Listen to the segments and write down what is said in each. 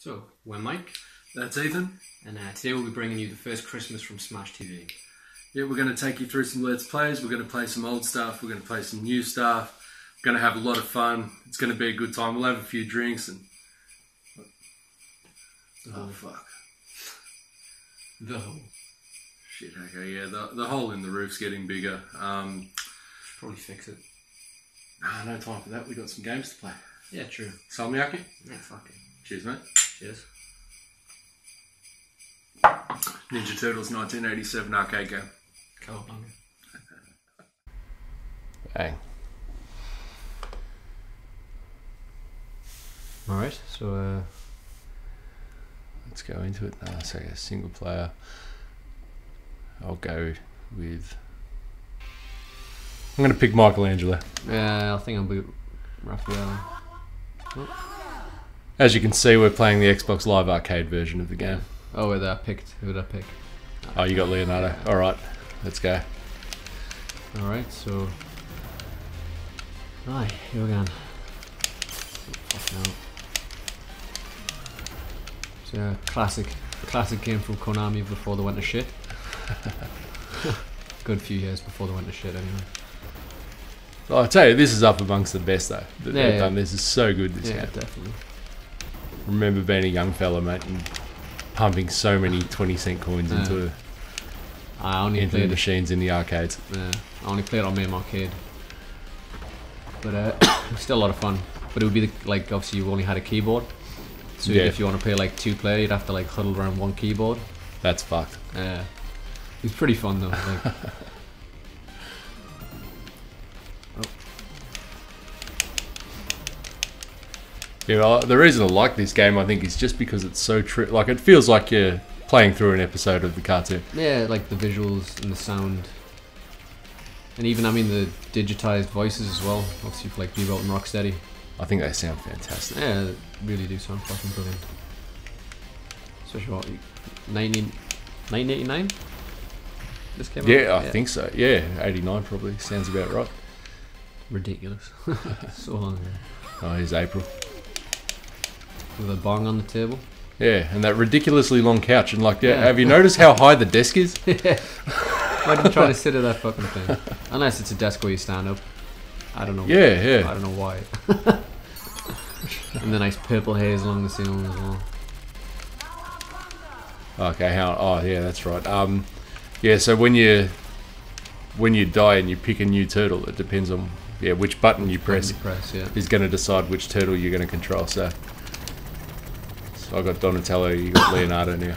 So, we're Mike, That's Ethan. and uh, today we'll be bringing you the first Christmas from Smashed TV. Yeah, we're going to take you through some Let's Plays. We're going to play some old stuff. We're going to play some new stuff. We're going to have a lot of fun. It's going to be a good time. We'll have a few drinks and. the Oh, fuck. The whole. Shit, okay, yeah, the, the hole in the roof's getting bigger. Um, Probably fix it. nah, no time for that. we got some games to play. Yeah, true. Salmiaki? Yeah, fuck it. Cheers, mate. Cheers. Ninja Turtles 1987 arcade game. Cowabunga. Bang. Alright, so uh, let's go into it. Uh, so a single player. I'll go with. I'm going to pick Michelangelo. Yeah, I think I'll be Raphael. As you can see, we're playing the Xbox Live Arcade version of the game. Oh, wait, I picked. Who did I pick? Oh, you got Leonardo. All right, let's go. Alright, so. Aye, here we go. No. It's a classic, classic game from Konami before they went to shit. Good few years before they went to shit, anyway. I'll tell you, this is up amongst the best though that Yeah, they've yeah. done. This is so good. This yeah, game. definitely. Remember being a young fella, mate, and pumping so many twenty cent coins Yeah. into I only into the machines in the arcades. Yeah, I only played on MAME arcade. But uh, it was still a lot of fun. But it would be the, like obviously you only had a keyboard. So Yeah. if you want to play like two player, you'd have to like huddle around one keyboard. That's fucked. Yeah, it was pretty fun though. Like, Yeah, well, the reason I like this game, I think, is just because it's so true. Like, it feels like you're playing through an episode of the cartoon. yeah, like the visuals and the sound, and even I mean the digitized voices as well. Obviously for like Bebop and Rocksteady. I think they sound fantastic. Yeah, they really do sound fucking brilliant. Especially what 19, 1989. This came out. Yeah, I think so. Yeah, 89 probably. Sounds about right. ridiculous. so long ago. Oh, here's April. With a bong on the table. Yeah, and that ridiculously long couch. And, like, yeah, Yeah. have you noticed how high the desk is? Why did you try to sit at that fucking thing? Unless it's a desk where you stand up. I don't know. Yeah, I yeah. I don't know why. and the nice purple haze along the ceiling as well. Okay, how? Oh, yeah, that's right. Um, yeah. So when you when you die and you pick a new turtle, it depends on yeah which button you press. Button you press, yeah. is going to decide which turtle you're going to control. So I got Donatello, you got Leonardo now.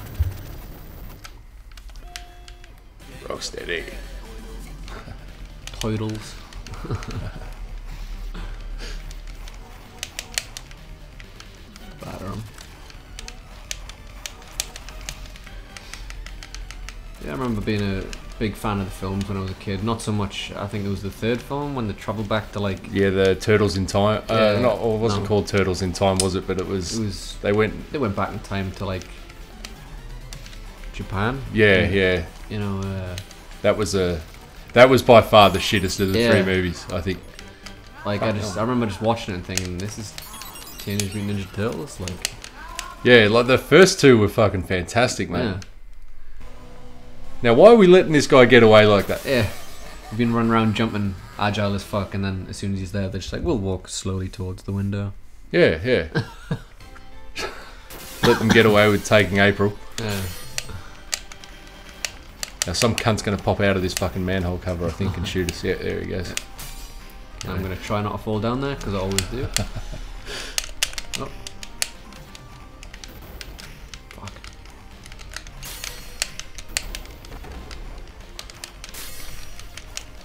Rocksteady. Toidles. Batter 'em. Yeah, I remember being a big fan of the films when I was a kid. Not so much. I think it was the third film when they travelled back to like. Yeah, the Turtles in Time. Uh, Yeah, not, or it wasn't no. called Turtles in Time, was it? But it was. It was. they went. They went back in time to like. Japan. Yeah, yeah. You know. Uh, That was a. That was by far the shittest of the Yeah. three movies. I think. like I just. I remember just watching it and thinking, this is Teenage Mutant Ninja Turtles. Like. Yeah, like the first two were fucking fantastic, man. Yeah. Now, why are we letting this guy get away like that? Yeah. We've been running around jumping agile as fuck, and then as soon as he's there, they're just like, we'll walk slowly towards the window. Yeah, yeah. Let them get away with taking April. Yeah. Now some cunt's gonna pop out of this fucking manhole cover, I think, and shoot us. Yeah, there he goes. I'm gonna try not to fall down there, because I always do.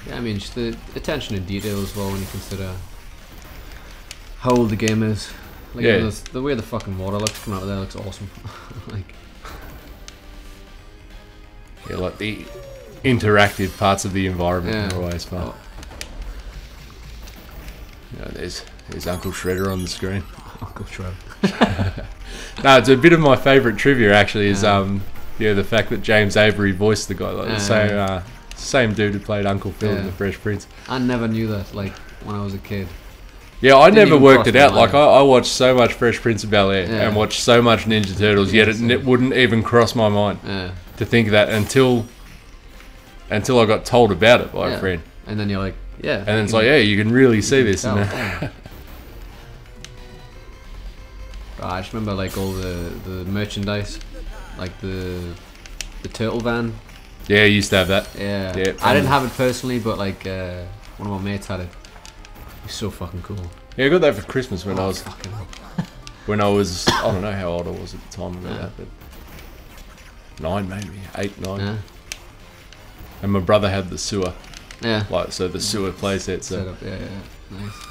Yeah, I mean, just the attention to detail as well when you consider how old the game is. Like, Yeah. the, the way the fucking water looks coming out of there looks awesome. like, Yeah, like the interactive parts of the environment Yeah. are always fun. Oh. You know, there's there's Uncle Shredder on the screen. Uncle Shredder. No, it's a bit of my favourite trivia actually. Is Yeah. um yeah the fact that James Avery voiced the guy like Yeah. same uh, same dude who played Uncle Phil in the Fresh Prince. I never knew that, like, when I was a kid. Yeah, I never worked it out. Like I. I watched so much Fresh Prince of Bel Air Yeah. and watched so much Ninja Turtles, yet it, it wouldn't even cross my mind Yeah. to think of that until until I got told about it by yeah. a friend. And then you're like, yeah. And then it's like, yeah, you can really see this. tell, And. I just remember like all the, the merchandise, like the the turtle van. Yeah, I used to have that. Yeah. Yeah, I didn't have it personally, but like uh, one of my mates had it. It's so fucking cool. Yeah, I got that for Christmas when I Oh, was fucking hell. when I was I don't know how old I was at the time about Yeah. that, but nine maybe eight nine. Yeah. And my brother had the sewer, Yeah. like so the sewer playset. Set So up. Yeah, yeah. yeah. Nice.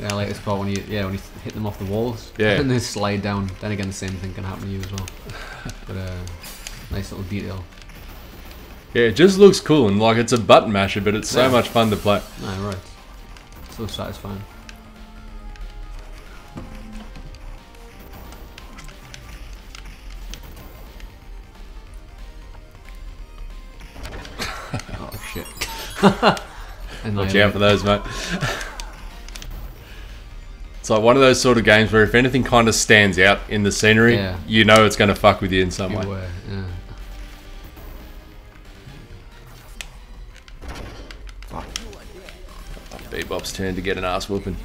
Yeah, like this part when you yeah when you hit them off the walls. Yeah. And they slide down. Then again, the same thing can happen to you as well. But uh, nice little detail. yeah, it just looks cool and like it's a button masher, but it's so Yeah. much fun to play. No, right. So satisfying. oh shit. and Watch out for those, mate. It's like one of those sort of games where if anything kind of stands out in the scenery, Yeah. you know it's going to fuck with you in some way. were, yeah. Bebop's turn to get an ass whooping.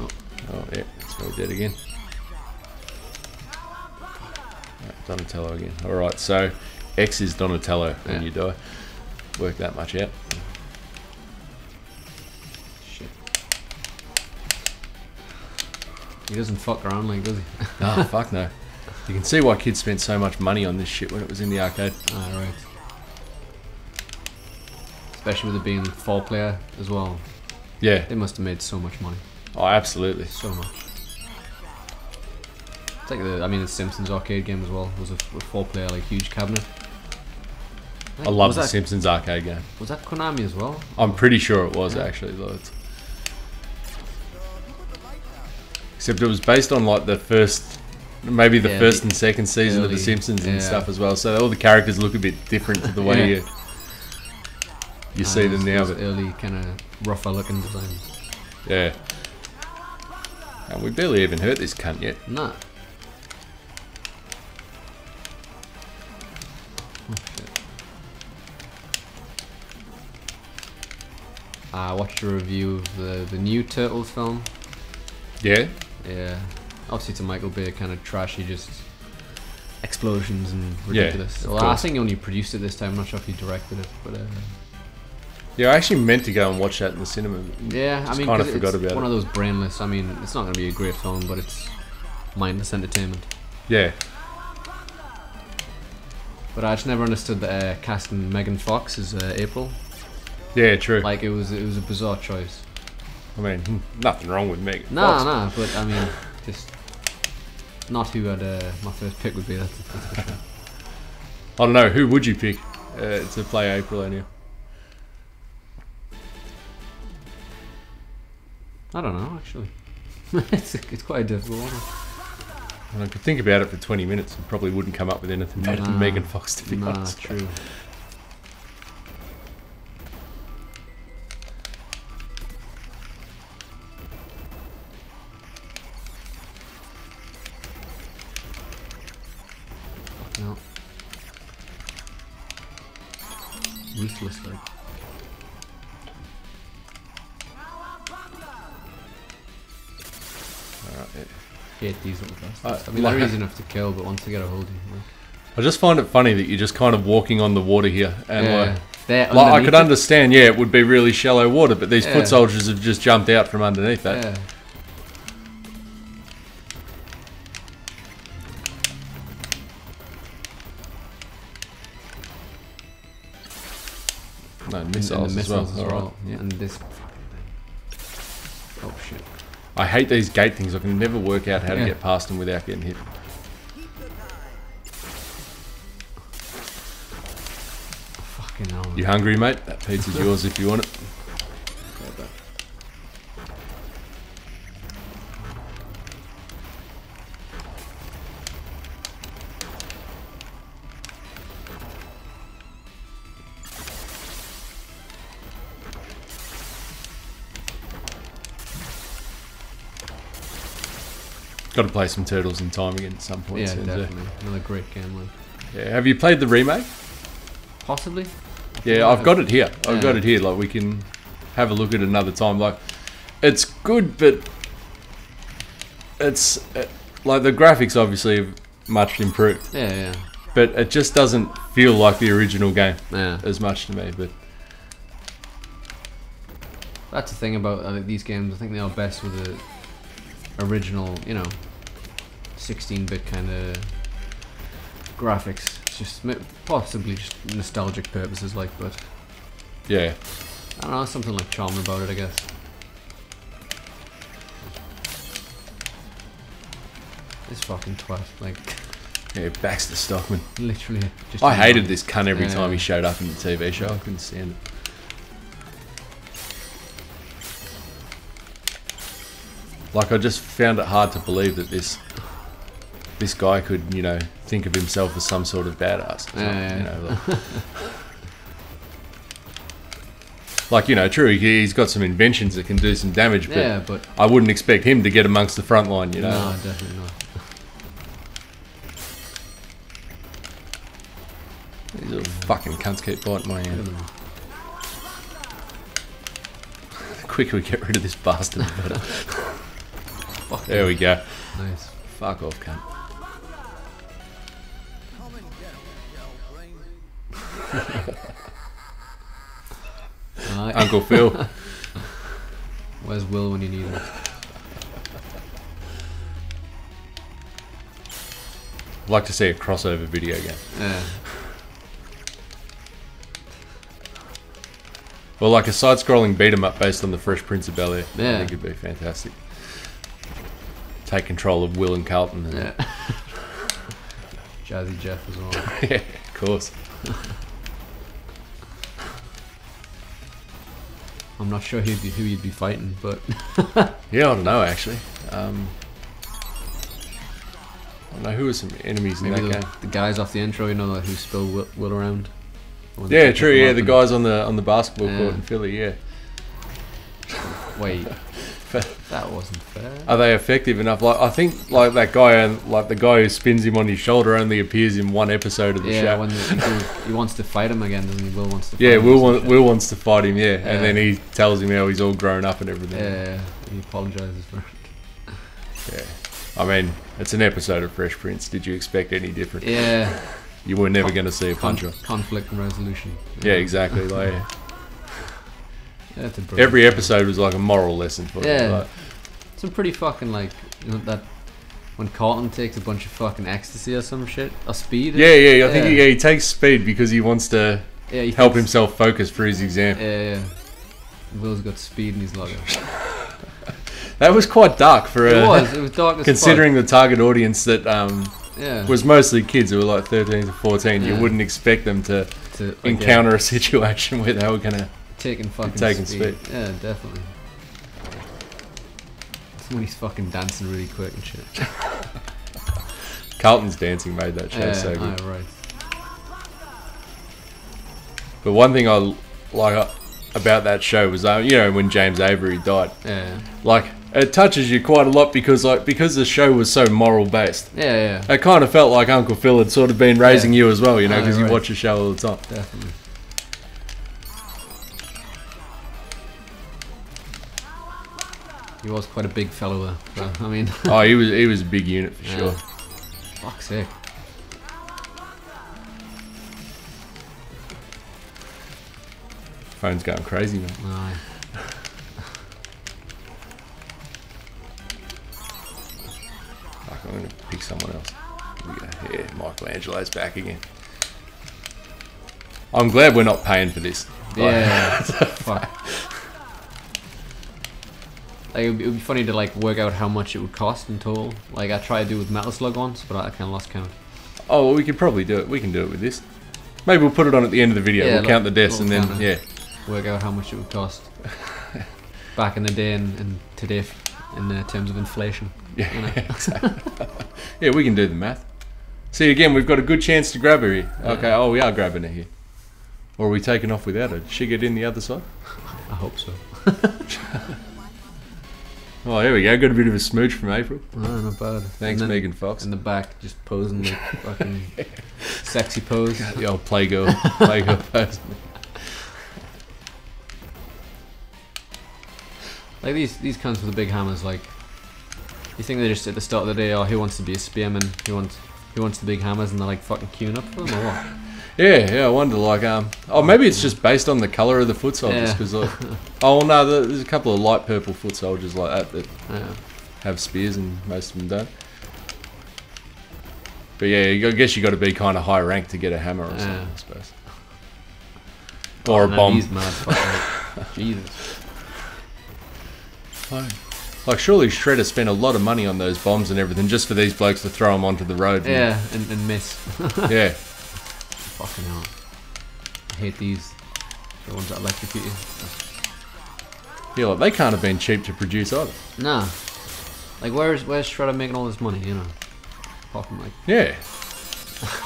Oh. Oh, yeah, it's very dead again. Right, Donatello again. Alright, so X is Donatello when Yeah. you die. Work that much out. He doesn't fuck around like, does he? Oh, fuck no. You can see why kids spent so much money on this shit when it was in the arcade. ah, right. Especially with it being four player as well. Yeah. They must have made so much money. Oh, absolutely. So much. It's like the, I mean, the Simpsons arcade game as well It was a, a four-player like huge cabinet. I love the that, Simpsons arcade game. Was that Konami as well? I'm pretty sure it was Yeah. actually, though. It's... Except it was based on like the first, maybe the Yeah, first and second season of The early- Simpsons and stuff as well. So all the characters look a bit different to the way Yeah. you you see Ah, them now. those But early kind of rougher looking designs. yeah, and we barely even hurt this cunt yet. Nah. Oh, shit. I watched a review of the, the new Turtles film. Yeah, Yeah. Obviously, it's a Michael Bay kind of trashy, just explosions and ridiculous. of well, I think he only produced it this time. I'm not sure if he directed it, but uh, yeah. I actually meant to go and watch that in the cinema. yeah, I mean, kinda 'cause forgot it's about one it. of those brainless. I mean, it's not going to be a great film, but it's mindless entertainment. Yeah, But I just never understood the uh, casting Megan Fox as uh, April. yeah, true. Like it was, it was a bizarre choice. I mean, hmm, nothing wrong with Megan. Nah, Fox. nah, but I mean, just not who I'd uh, my first pick would be. That's, that's for sure. I don't know. Who would you pick uh, to play April O'Neil? I don't know actually. it's, it's quite a difficult one. And I could think about it for 20 minutes and probably wouldn't come up with anything better than Megan Fox, to be Nah, honest. true. Yeah. Hate these little bastards. Uh, I mean, they're like- easy enough to kill, but once they get a hold of you, like, I just find it funny that you're just kind of walking on the water here. And yeah, like, like, I could it. understand, yeah, it would be really shallow water, but these Yeah. foot soldiers have just jumped out from underneath that. Yeah. No, And- and missiles, the missiles as well. Alright, yeah. And this. I hate these gate things. I can never work out how to get past them without getting hit. Fucking hell. You hungry, mate? That pizza's yours if you want it. Got to play some Turtles in Time again at some point. Yeah, soon, definitely. Another great game, like. Yeah. Have you played the remake? Possibly. Yeah, I've got it here. I've got it here. Like we can have a look at another time. Like it's good, but it's uh, like the graphics obviously have much improved, Yeah, yeah, but it just doesn't feel like the original game yeah. as much to me. But That's the thing about uh, these games. I think they are best with the original, you know, 16-bit kind of graphics. It's just possibly just nostalgic purposes, like. But yeah, I don't know, something like charming about it, I guess. This fucking twat, like, yeah, Baxter Stockman. literally just. I hated this cunt every time he showed up in the TV show. I couldn't stand it. Like I just found it hard to believe that this this guy could, you know, think of himself as some sort of badass. Yeah, You know, like, like, you know, true. he- He's got some inventions that can do some damage, but Yeah, but I wouldn't expect him to get amongst the front line. You know, no, definitely not. these little fucking cunts keep biting my hand. The quicker we get rid of this bastard, the better. Fuck There we go. Nice. Fuck off, cunt. Alright. Uncle Phil. Where's Will when you need him? I'd like to see a crossover video game. Yeah. Well, like a side-scrolling beat 'em up based on the Fresh Prince of Bel Air. I Yeah. think it'd be fantastic. Take control of Will and Carlton. And Yeah. Jazzy Jeff as well. yeah, of course. I'm not sure who'd be, who you'd be fighting, but Yeah, I don't know actually. Um, I don't know who are some enemies in that the, game. the guys off the intro, you know, like, who spill Will, Will around. Yeah, true. Yeah, the guys on the on the basketball Yeah. court in Philly. Yeah, Wait, that wasn't fair. are they effective enough? Like I think like that guy and like the guy who spins him on his shoulder only appears in one episode of the yeah, show. when the, he, he wants to fight him again, doesn't he? Will wants to. Fight yeah, him Will want. Will wants to fight him. Yeah, Yeah. and then he tells him how he's all grown up and everything. Yeah, he apologizes for it. Yeah. I mean, it's an episode of Fresh Prince. Did you expect any different? Yeah, You were never going to see a con- puncher. conflict and resolution. Yeah, exactly. Like Yeah, it's every episode was like a moral lesson for Yeah. him. Like, Some pretty fucking like you know that when Carlton takes a bunch of fucking ecstasy or some shit or speed. yeah, yeah. I think Yeah. He, yeah, he takes speed because he wants to yeah, he help thinks- himself focus for his exam. Yeah, yeah. Will's got speed in his logo. That was quite dark for It a, was. It was dark considering the target audience that um. Yeah. was mostly kids who were like 13 to 14. You wouldn't expect them to to encounter a situation where they were going to. yeah, taking fucking taking speed. Yeah, definitely. It's when he's fucking dancing really quick and shit. Carlton's dancing made that show yeah, so good. aye, right. But one thing I like uh, about that show was, uh, you know, when James Avery died, Yeah, like it touches you quite a lot because, like, because the show was so moral based. yeah, yeah. It kind of felt like Uncle Phil had sort of been raising you as well, you know, Oh, because you right. watch the show all the time. Definitely. He was quite a big fellow there. So, I mean, oh, he was he was a big unit for Yeah. sure. fuck's sake. Phone's going crazy, man. Aye. Fuck, I'm gonna pick someone else. Here we go. Yeah, Michelangelo's back again. I'm glad we're not paying for this. Like, Yeah. fuck. Like, it would, be, it would be funny to like work out how much it would cost in total. Like I tried to do with Metal Slug once, but I kind of lost count. Oh, well, we could probably do it. We can do it with this. Maybe we'll put it on at the end of the video. Yeah, we'll like count the deaths and then yeah. Work out how much it would cost back in the day and, and today f- in uh, terms of inflation. Yeah, You know? exactly. yeah, we can do the math. See, again, we've got a good chance to grab her here. Okay, oh, we are grabbing her here. Or are we taking off without her? Did she get in the other side? I hope so. Oh, here we go. Got a bit of a smooch from April. Oh, not bad. Thanks, then Megan Fox. In the back, just posing like fucking sexy pose. The old playgirl, playgirl pose. Like these these cunts with the big hammers, like you think they're just at the start of the day, oh, who wants to be a spearman? Who wants who wants the big hammers? And they're like fucking queuing up for them or what? Yeah, yeah. I wonder, like, um, oh, maybe it's just based on the color of the foot soldiers, Yeah. because, like, oh no, there's a couple of light purple foot soldiers like that that Yeah. have spears, and most of them don't. But yeah, I guess you got to be kind of high rank to get a hammer or something, I suppose. Or Oh, a no, bomb. Jesus. Like, surely Shredder spent a lot of money on those bombs and everything just for these blokes to throw them onto the road. and- Yeah, and, and miss. yeah. Fucking hell. I hate these. The ones that electrocute you. Yeah, like, they can't have been cheap to produce either. Nah. Like, where's where's Shredder making all this money? You know. Fucking like. Yeah.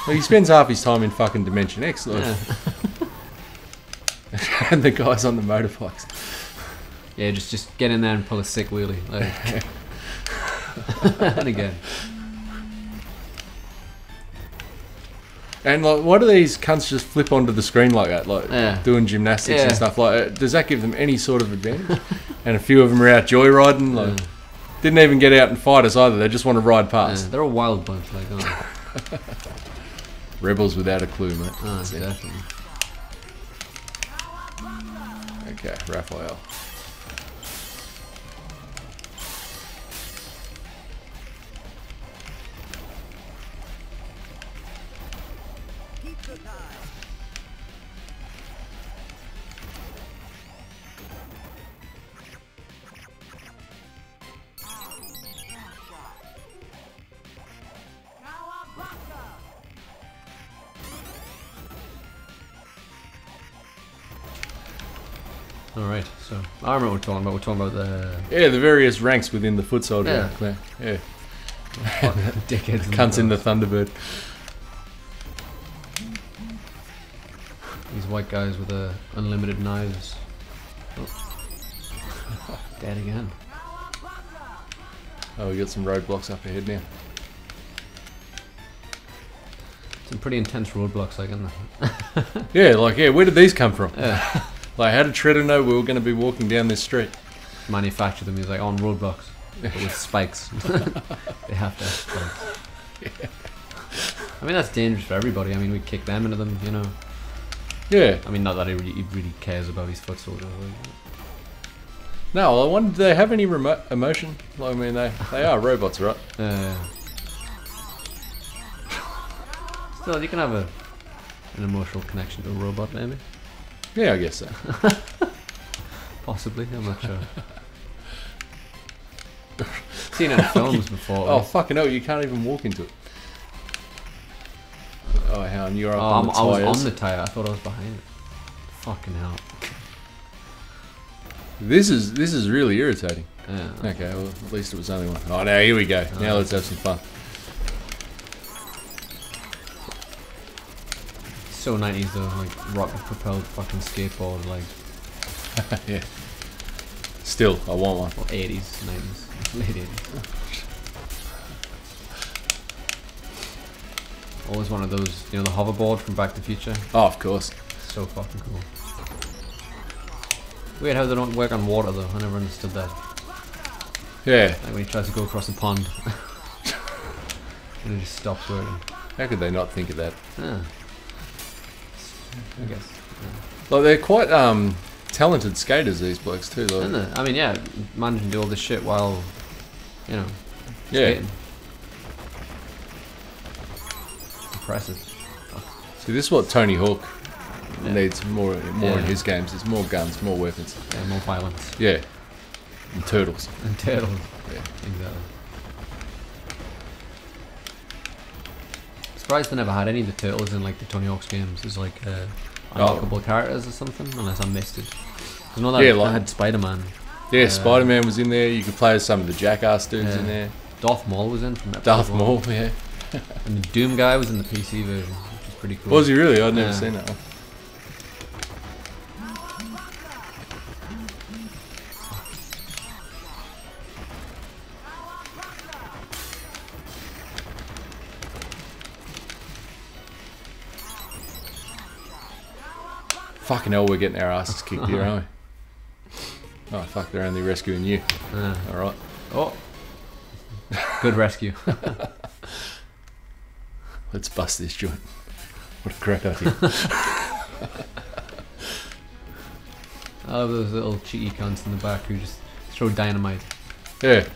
Well, he spends half his time in fucking Dimension X, like, Yeah. and the guys on the motorbikes. yeah, just just get in there and pull a sick wheelie. Like. and again. And like, why do these cunts just flip onto the screen like that, like Yeah. doing gymnastics and stuff? Like, uh, does that give them any sort of advantage? and a few of them are out joyriding, like, Yeah. didn't even get out and fight us either. They just want to ride Yeah, past. they're a wild bunch. Like, Rebels without a clue, mate. oh definitely. Okay, Raphael. All right. So I remember we're talking about. We're talking about the Yeah, the various ranks within the foot soldier Yeah. clan. Yeah, dickheads. cunts in the. Thunderbird. These white guys with the unlimited knives. Oh. Dead again. Oh, we got some roadblocks up ahead now. Some pretty intense roadblocks, like, isn't there? Yeah, like, yeah, where did these come from? Yeah. Like, how did Shredder know we were going to be walking down this street? Manufacture them. He's like on roadblocks, but with spikes. they have to have spikes. I mean, that's dangerous for everybody. I mean, we kick them into them, you know. Yeah. I mean, not that he really, he really cares about his foot soldiers. No, I wonder, do they have any remo- emotion? Like, I mean, they, they are robots, right? Uh, still, you can have a an emotional connection to a robot, maybe. Yeah, I guess so. Possibly, I'm not sure. Seen it in films before. Oh, eh? fucking hell, you can't even walk into it. Oh, hang on, you're up Oh, on I'm, the I was on the tire. I thought I was behind it. Fucking hell. This is this is really irritating. Yeah. Okay, well, at least it was only one. Oh, now here we go. Now Oh. let's have some fun. So 90s though, like rocket propelled fucking skateboard, like yeah. Still, I want one. or 80s, 90s, late 80s. Always one of those, you know, the hoverboard from Back to the Future. Oh, of course. So fucking cool. Weird how they don't work on water though. I never understood that. Yeah. Like when he tries to go across the pond, and it just stops working. How could they not think of that? Yeah. I guess. Like they're quite um talented skaters. These blokes too. Like, Isn't it? I mean, yeah, managing to do all this shit while, you know, yeah. skating. Impressive. See, this is what Tony Hawk Yeah. needs more more in his games. It's more guns, more weapons. Yeah, more violence. Yeah. And turtles. And turtles. Yeah. Exactly. Surprised they never had any of the turtles in like the Tony Hawk's games as like uh, Oh. unlockable characters or something, unless I missed it. 'Cause I know that Yeah, like- had Spider Man. Yeah, Uh, Spider Man was in there. You could play as some of the Jackass dudes in there. Darth Maul was in from episode Darth. Maul, yeah. And the Doom guy was in the PC version, which is pretty cool. Was he really? I'd never Yeah. seen that one. Fucking hell, we're getting our asses kicked here, aren't we? Oh fuck, they're only rescuing you. Uh, All right. oh, good rescue. Let's bust this joint. What a crack idea. I love those little cheeky cunts in the back who just throw dynamite, yeah.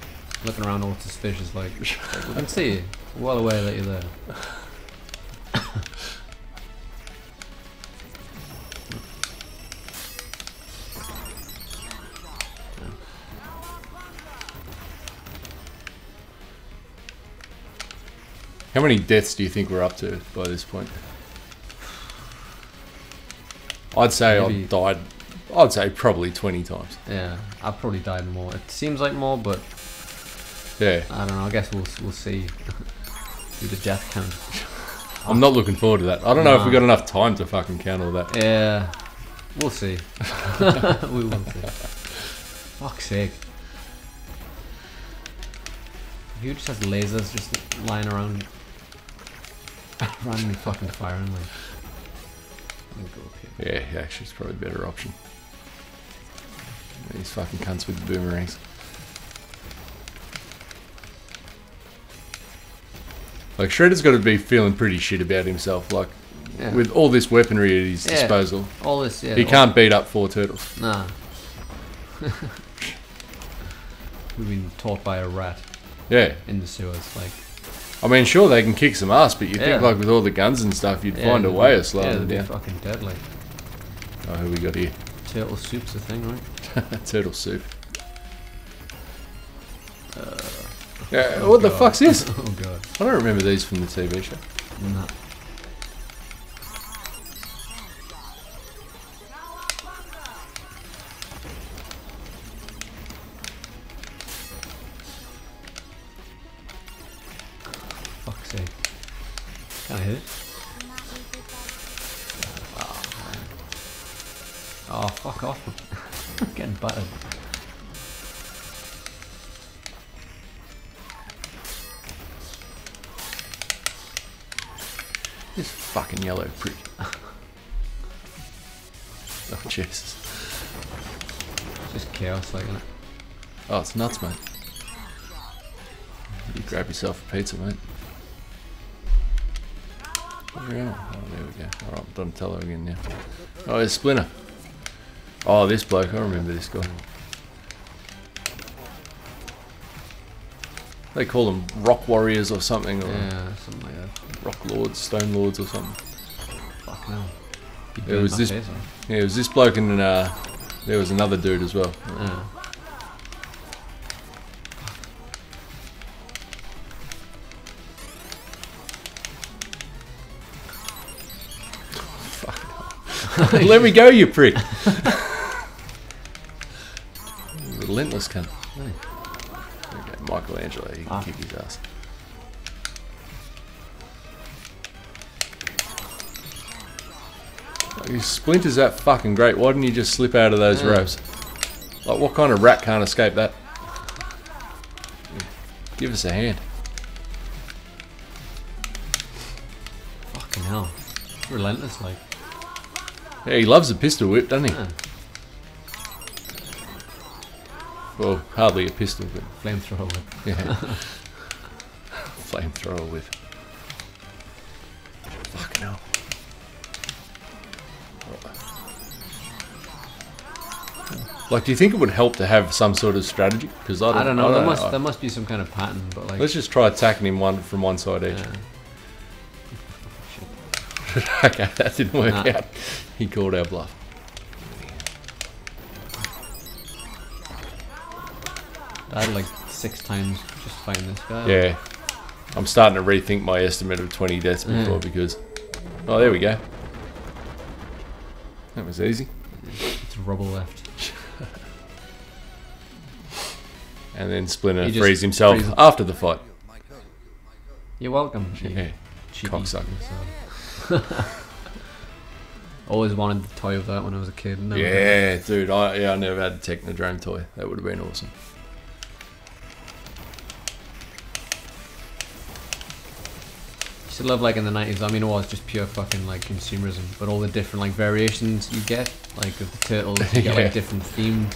looking around all suspicious, like, like we can see you. Well aware that you're there. How many deaths do you think we're up to by this point? I'd say Maybe- I've died. I'd say probably twenty times. Yeah, I've probably died more. It seems like more, but Yeah. I don't know. I guess we'll we'll see. Do the death count. I'm not looking forward to that. I don't know if we Nah. got enough time to fucking count all that. Yeah, we'll see. we will see. Fuck's sake. Who just has lasers just lying around, randomly fucking firing like. Let me go up here. Yeah, actually, it's probably a better option. These fucking cunts with the boomerangs. Like Shredder's got to be feeling pretty shit about himself. Like Yeah. with all this weaponry at his Yeah. disposal, all this, yeah. he can't beat up four turtles. Nah. We've been taught by a rat Yeah, in the sewers, like. I mean, sure they can kick some ass, but you think like with all the guns and stuff, you'd yeah, find a way of slowing yeah, them down. fucking deadly. Oh, who we got here? Turtle soup's a thing, right? Turtle soup. Uh, yeah, what the God. fuck's this? oh god. I don't remember these from the TV show. Nah. Chaos, like, innit? Oh, it's nuts, mate. You grab yourself a pizza, mate. Where's your ammo? Oh, there we go. All right, Donatello again now. Oh, there's Splinter. Oh, this bloke. I remember this guy. They call them rock warriors or something, or Yeah, something like that. rock lords, stone lords or something. Fuck no. It was this- Yeah, it was this bloke and uh, there was another dude as well. Yeah. Let me go, you prick! Relentless cunt. Okay, Michelangelo, he can Ah. kick his ass. Splinter's that fucking great. Why didn't you just slip out of those Yeah. ropes? Like, what kind of rat can't escape that? Give us a hand. Fucking hell. Relentless, like. Yeah, he loves a pistol whip, doesn't he? Yeah. Well, hardly a pistol, but Flamethrower. whip. yeah. Flamethrower whip. Like, do you think it would help to have some sort of strategy? Because I don't, I don't know. there I must there must be some kind of pattern, but like. Let's just try attacking him one from one side each. yeah. okay, that didn't work Nah. out. He called our bluff. I had like six times just fighting this guy. Yeah. I'm starting to rethink my estimate of 20 deaths before because. Oh, there we go. That was easy. It's rubble left. And then Splinter He frees himself after the fight. You're welcome. Yeah. cheeky cocksucker. Always wanted the toy of that when I was a kid. Never. Yeah, dude. I yeah, I never had a Technodrome toy. That would have been awesome. You should love like in the nineties. I mean, it was just pure fucking like consumerism, but all the different like variations you get, like of the turtles, you get Yeah. like different themed.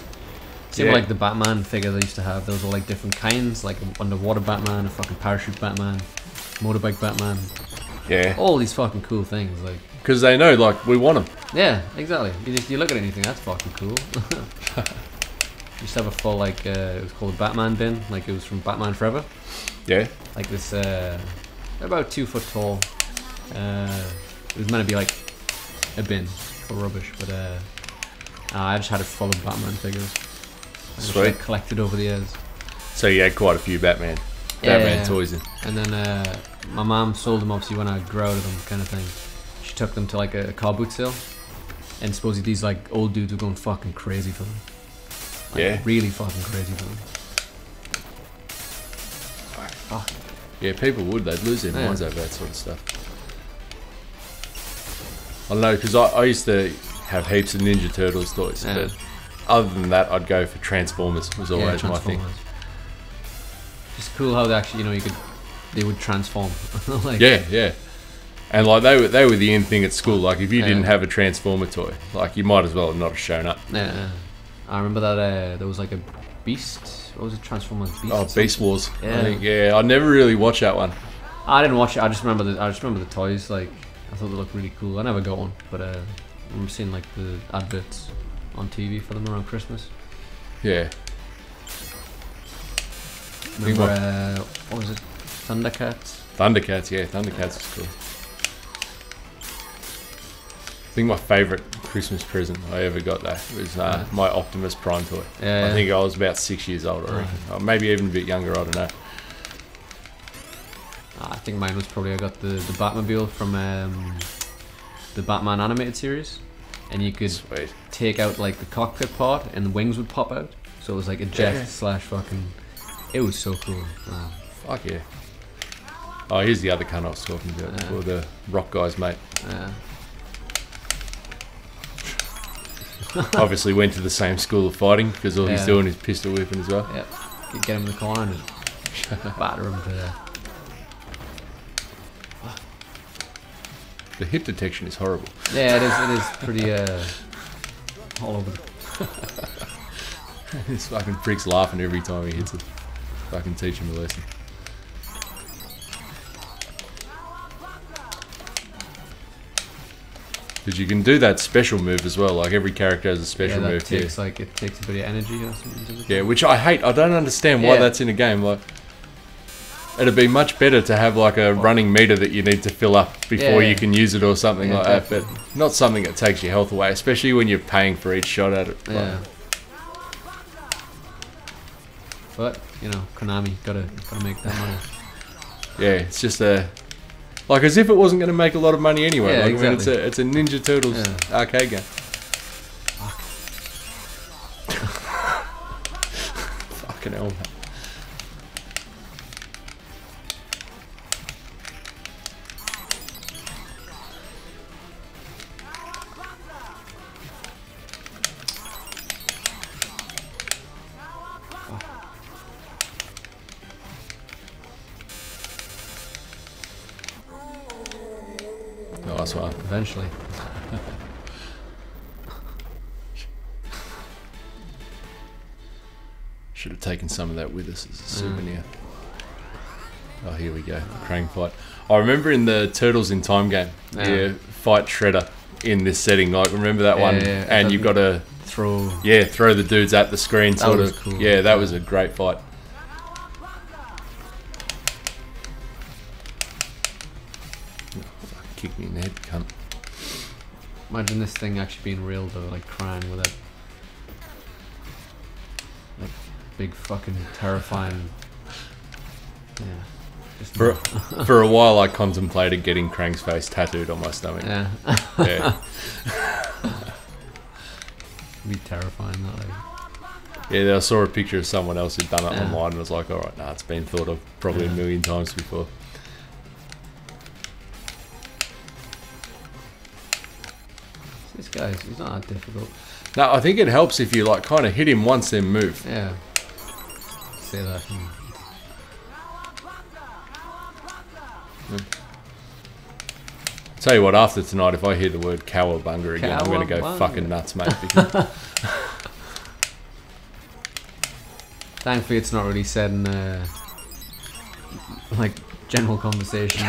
Same Yeah. like the Batman figure they used to have. Those were like different kinds, like underwater Batman, a fucking parachute Batman, motorbike Batman. Yeah, All these fucking cool things, like because they know like we want them. yeah, exactly. You just you look at anything, that's fucking cool. used to have a full like uh, it was called a Batman bin, like it was from Batman Forever. Yeah, like this uh, about two foot tall. Uh, it was meant to be like a bin for rubbish, but uh, I just had it full of Batman figures. Sweet. collected over the years. so you had quite a few Batman, Yeah, Batman yeah. toys in. And then uh, my mom sold them obviously when I grew out of them, kind of thing. She took them to like a, car boot sale, and supposedly these like old dudes were going fucking crazy for them. Like, Yeah. really fucking crazy for them. Yeah, people would. They'd lose their Yeah. minds over that sort of stuff. I don't know because I, I used to have heaps of Ninja Turtles toys, Yeah. but other than that, I'd go for Transformers. Was Yeah, always my thing. It's cool how they actually, you know, you could, they would transform. like, Yeah, yeah. And like they were, they were the in thing at school. Like if you Yeah. didn't have a Transformer toy, like you might as well have not have shown up. Yeah, yeah. I remember that uh, there was like a Beast. What was it? Transformers Beast. Oh, Beast Wars. Yeah. I think, yeah, I never really watched that one. I didn't watch it. I just remember the. I just remember the toys. Like I thought they looked really cool. I never got one, but uh, I remember seeing like the adverts on TV for them around Christmas. Yeah, Remember what- uh, what was it? Thundercats. Thundercats. Yeah, Thundercats was cool. I think my favourite Christmas present I ever got that was uh, my Optimus Prime toy. Yeah, I yeah. think I was about six years old, I reckon. Or maybe even a bit younger, I don't know. Ah, I think mine was probably I got the the Batmobile from um, the Batman animated series, and you could Sweet. take out like the cockpit part and the wings would pop out. So it was like a jet Yeah. slash fucking. It was so cool. Wow. Fuck yeah. Oh, here's the other cunt I was talking about Yeah. before, the rock guys, mate. Yeah. Obviously went to the same school of fighting because all he's doing is pistol whipping as well. Yep. Get, get him in the corner and batter him to death. The hit detection is horrible. Yeah, it is. It is pretty uh, all over. This fucking prick's laughing every time he hits it. Fucking teach him a lesson. Because you can do that special move as well. Like every character has a special yeah, that move. Yeah. like it takes a bit of energy or something. yeah, which I hate. I don't understand why Yeah. that's in a game. Like, it'd be much better to have like a running meter that you need to fill up before Yeah. you can use it or something Yeah, like that. But not something that takes your health away, especially when you're paying for each shot at it. Like, Yeah. But you know, Konami gotta gotta make that money. Yeah, it's just a like as if it wasn't going to make a lot of money anyway. Yeah, like, I mean, it's exactly. a it's a Ninja Turtles Yeah. arcade game. Fucking hell. man. Eventually. Should have taken some of that with us as a Mm. souvenir. Oh, here we go. The Krang fight. I remember in the Turtles in Time game, Yeah. fight Shredder in this setting. Like, remember that Yeah, one? yeah. And you've got to, Throw. yeah, throw the dudes at the screen, That sort was of. cool. Yeah, that was a great fight. Imagine this thing actually being real though, like crying with that like big fucking terrifying Yeah. Just For, for a while, I contemplated getting Krang's face tattooed on my stomach. Yeah. Yeah. be terrifying that like Yeah, I saw a picture of someone else who'd done it Yeah. online and was like, alright, nah, it's been thought of probably Yeah. a million times before. Guy's he's not that difficult. No, I think it helps if you like kind of hit him once, then move. Yeah. Say that. hmm. Tell you what, after tonight, if I hear the word cowabunga again, I'm going to go fucking nuts, mate. Because, Thankfully, it's not really said in uh, like general conversation.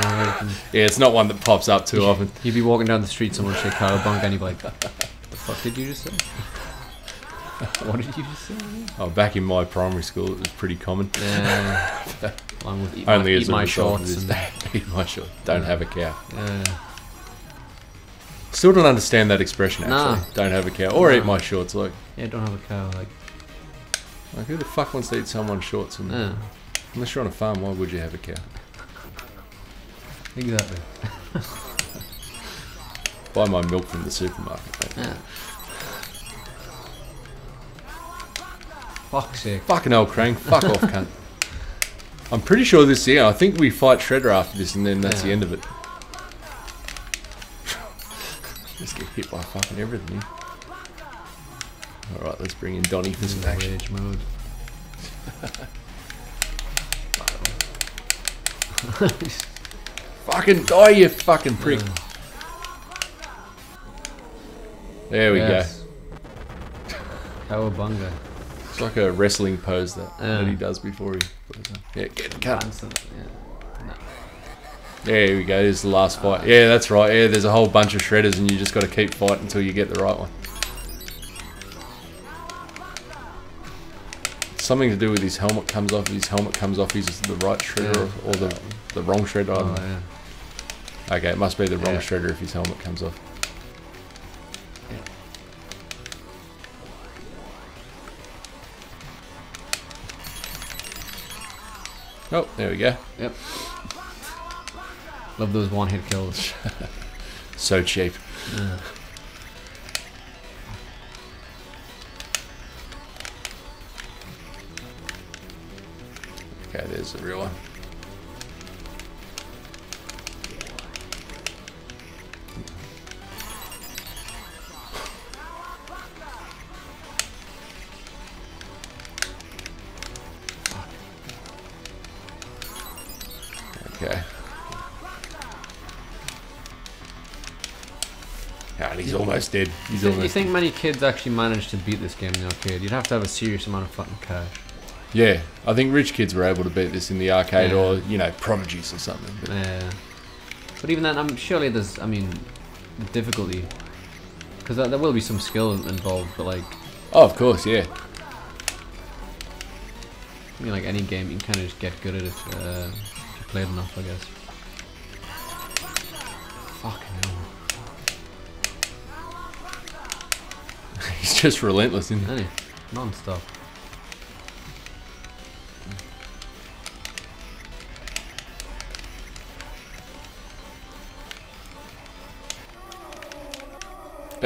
Yeah, it's not one that pops up too often. You'd be walking down the street, someone say cowabunga, and you'd be like, "The fuck did you just say? what did you just say?" Oh, back in my primary school, it was pretty common. Yeah, along with eat Only my, as eat my shorts and Eat my shorts. Don't have a cow. uh, Still don't understand that expression. Actually, Nah. don't have a cow or Nah. eat my shorts. Like, yeah, don't have a cow. Like, like who the fuck wants to eat someone's shorts? And, uh, Unless you're on a farm, why would you have a cow? Exactly. Buy my milk from the supermarket. Mate. Yeah. Fuck's sake. Fucking hell, Krang. Fuck off, cunt. I'm pretty sure this. Yeah, I think we fight Shredder after this, and then that's the end of it. Just get hit by fucking everything. All right, let's bring in Donnie for some action. Rage mode. Fucking die, you fucking prick. There we Yes. Cowabunga. go. It's like a wrestling pose that, that Yeah. he does before he. Yeah, get cut. Yeah. There we go. There's the last fight. Yeah, that's right. Yeah, there's a whole bunch of shredders, and you just got to keep fighting until you get the right one. Something to do with his helmet comes off. His helmet comes off. He's the right shredder Yeah. or, or the the wrong shredder. Oh, don't know. yeah. Okay, it must be the wrong Yeah. shredder if his helmet comes off. Oh, there we go. Yep. Love those one hit kills. So cheap. Yeah. Okay, there's the real one. Almost dead. He's Do you think many kids actually managed to beat this game in the arcade? You'd have to have a serious amount of fucking cash. Yeah, I think rich kids were able to beat this in the arcade Yeah. or, you know, prodigies or something. But Yeah. But even then, I'm surely there's, I mean, difficulty. Because there will be some skill involved, but like, Oh, of course, yeah. I mean, like any game, you can kind of just get good at it uh, if you play it enough, I guess. Fucking hell. He's just relentless, isn't he? Non-stop.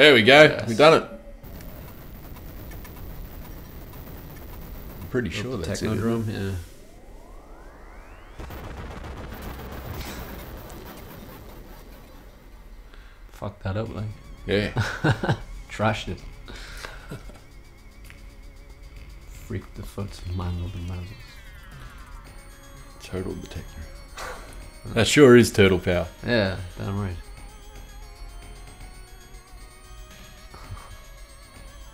There we go. Yes. We've done it. I'm pretty sure Up that's it. Technodrome, yeah. Fuck that up, like. Yeah. Trashed it. Freaked the foot, mangled the mazels. Turtle detector. that sure is turtle power. Yeah, damn right.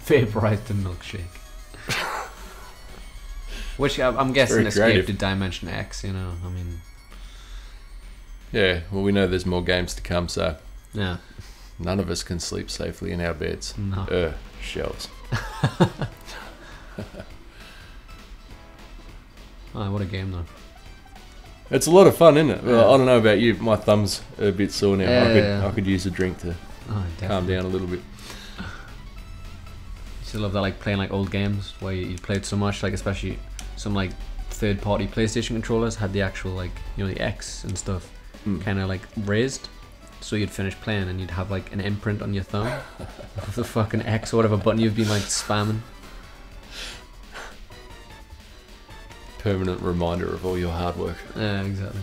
Vaporized the milkshake. Which I- I'm guessing very escaped creative. to Dimension X, you know. I mean, Yeah, well, we know there's more games to come, so yeah. none of us can sleep safely in our beds. No. Uh, shells. Oh, what a game, though. It's a lot of fun, isn't it? Well, I don't know about you, but my thumb's a bit sore now. Yeah, I could yeah, yeah. I could use a drink to Oh, calm down a little bit. Still love that, like playing like old games where you, you played so much, like especially some like third-party PlayStation controllers had the actual like you know the X and stuff Mm. kind of like raised, so you'd finish playing and you'd have like an imprint on your thumb of the fucking X or whatever button you've been like spamming. Permanent reminder of all your hard work. Yeah, exactly.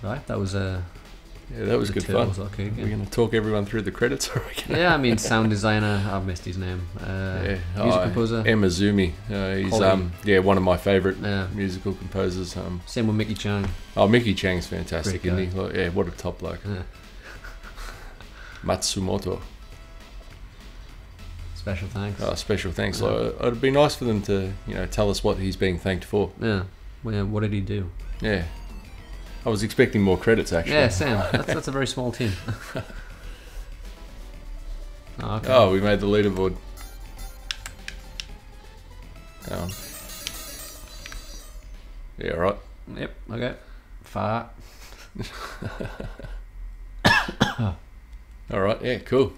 Right, that was uh, Yeah, that was The good fun. We're going to talk everyone through the credits, or we Yeah, I mean, sound designer. I've missed his name. Uh, Yeah. music Oh, composer. Emma Zumi. Uh, he's Holly. um yeah one of my favourite Yeah. musical composers. Um, Same with Mickey Chang. oh, Mickey Chang's fantastic, Great isn't he? Like, yeah, what a top bloke. Yeah. Matsumoto. Special thanks. Oh, special thanks. Yeah. Like, it'd be nice for them to you know tell us what he's being thanked for. Yeah. Well, yeah, what did he do? Yeah. I was expecting more credits actually. Yeah, Sam. That's, that's a very small team. oh, okay. Oh, we made the leaderboard. Um, yeah, right. Yep. Okay. Far. All right. Yeah, cool.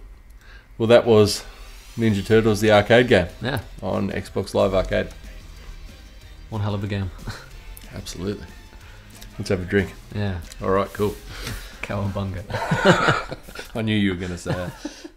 Well, that was Ninja Turtles, the arcade game Yeah. on Xbox Live Arcade. One hell of a game. Absolutely. Let's have a drink. Yeah. All right, cool. Cowabunga. I knew you were going to say that.